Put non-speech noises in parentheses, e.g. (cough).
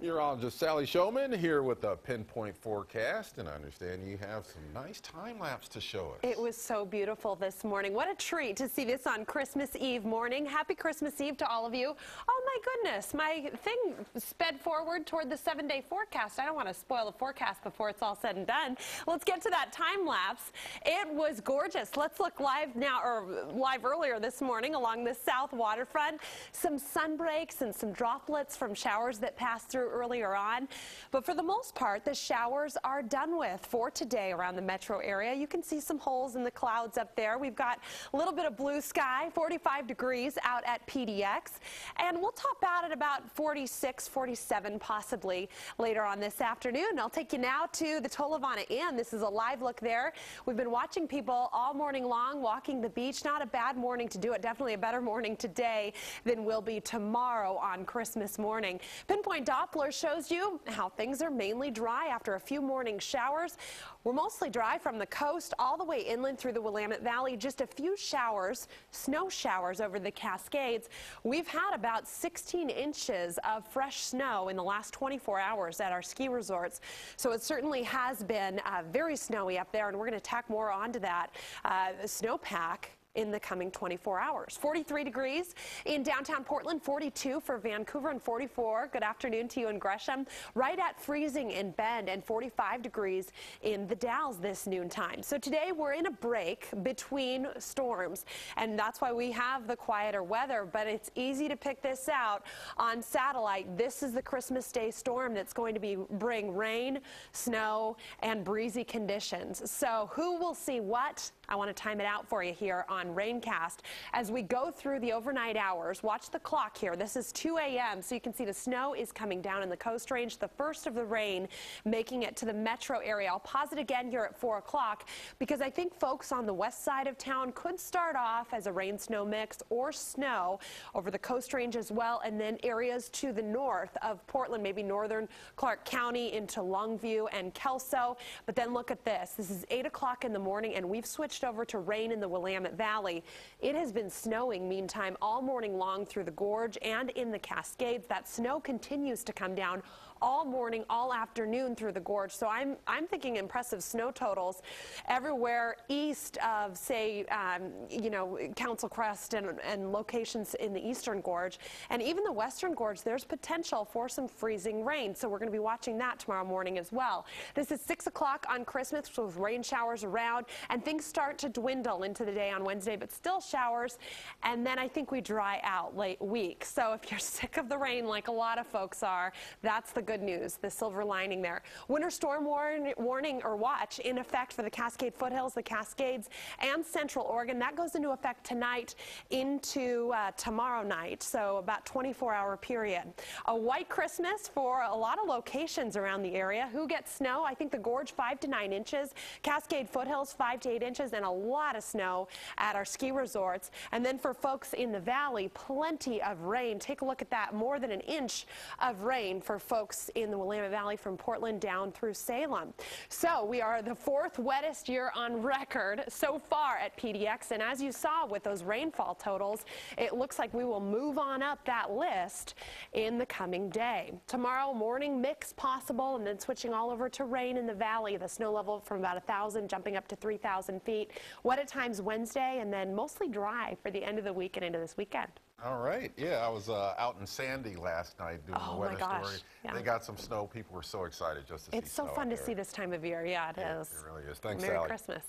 Meteorologist Sally Showman here with a pinpoint forecast, and I understand you have some nice time lapse to show us. It was so beautiful this morning. What a treat to see this on Christmas Eve morning. Happy Christmas Eve to all of you. My goodness, my thing sped forward toward the seven day forecast. I don't want to spoil the forecast before it's all said and done. Let's get to that time lapse. It was gorgeous. Let's look live now, or live earlier this morning along the south waterfront. Some sun breaks and some droplets from showers that passed through earlier on. But for the most part, the showers are done with for today around the metro area. You can see some holes in the clouds up there. We've got a little bit of blue sky, 45 degrees out at PDX. And we'll top out at about 46, 47 possibly later on this afternoon. I'll take you now to the Tolovana Inn. This is a live look there. We've been watching people all morning long walking the beach. Not a bad morning to do it. Definitely a better morning today than will be tomorrow on Christmas morning. Pinpoint Doppler shows you how things are mainly dry after a few morning showers. We're mostly dry from the coast all the way inland through the Willamette Valley. Just a few showers, snow showers over the Cascades. We've had about 16 inches of fresh snow in the last 24 hours at our ski resorts. So it certainly has been uh, very snowy up there, and we're going to tack more onto that uh, snowpack in the coming 24 hours. 43 degrees in downtown Portland, 42 for Vancouver, and 44. Good afternoon to you in Gresham. Right at freezing in Bend, and 45 degrees in the Dalles this noontime. So today we're in a break between storms, and that's why we have the quieter weather, but it's easy to pick this out on satellite. This is the Christmas Day storm that's going to be bring rain, snow, and breezy conditions. So who will see what? I want to time it out for you here on Raincast. As we go through the overnight hours, watch the clock here. This is 2 a.m., so you can see the snow is coming down in the Coast Range, the first of the rain making it to the metro area. I'll pause it again here at 4 o'clock because I think folks on the west side of town could start off as a rain-snow mix or snow over the Coast Range as well, and then areas to the north of Portland, maybe northern Clark County into Longview and Kelso. But then look at this. This is 8 o'clock in the morning, and we've switched switched over to rain in the Willamette Valley. It has been snowing, meantime, all morning long through the gorge and in the Cascades. That snow continues to come down all morning, all afternoon through the gorge. So I'm, I'm thinking impressive snow totals everywhere east of, say, um, you know, Council Crest and, and locations in the eastern gorge. And even the western gorge, there's potential for some freezing rain. So we're going to be watching that tomorrow morning as well. This is 6 o'clock on Christmas with rain showers around, and things start to dwindle into the day on Wednesday, but still showers. And then I think we dry out late week. So if you're (laughs) sick of the rain like a lot of folks are, that's the good good news, the silver lining there. Winter storm warn warning or watch in effect for the Cascade foothills, the Cascades, and Central Oregon. That goes into effect tonight into uh, tomorrow night, so about 24-hour period. A white Christmas for a lot of locations around the area. Who gets snow? I think the Gorge 5 to 9 inches, Cascade foothills 5 to 8 inches, and a lot of snow at our ski resorts. And then for folks in the valley, plenty of rain. Take a look at that, more than an inch of rain for folks in the Willamette Valley from Portland down through Salem. So we are the fourth wettest year on record so far at PDX. And as you saw with those rainfall totals, it looks like we will move on up that list in the coming day. Tomorrow morning mix possible and then switching all over to rain in the valley. The snow level from about 1,000 jumping up to 3,000 feet. Wet at times Wednesday and then mostly dry for the end of the week and into this weekend. All right. Yeah, I was uh, out in Sandy last night doing oh the weather story. Yeah. They got some snow. People were so excited just to it's see It's so fun to see this time of year. Yeah, it yeah, is. It really is. Thanks, Merry Sally. Christmas.